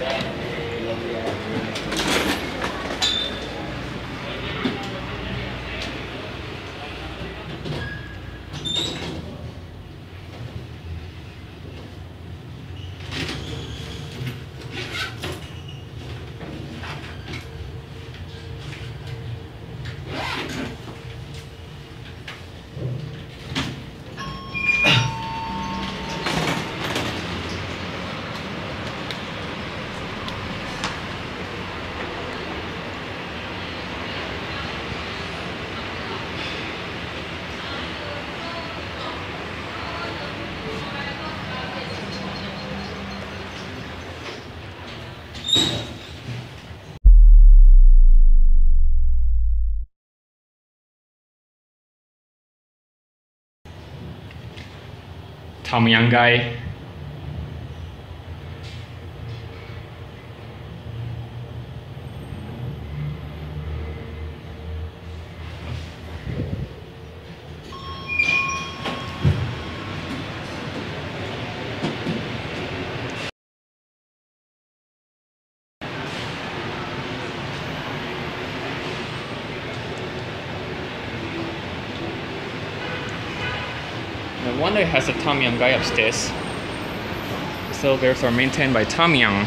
Yeah. Tom Young guy No wonder has a Tom Young guy upstairs. So those are maintained by Tom Young.